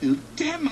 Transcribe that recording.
You damn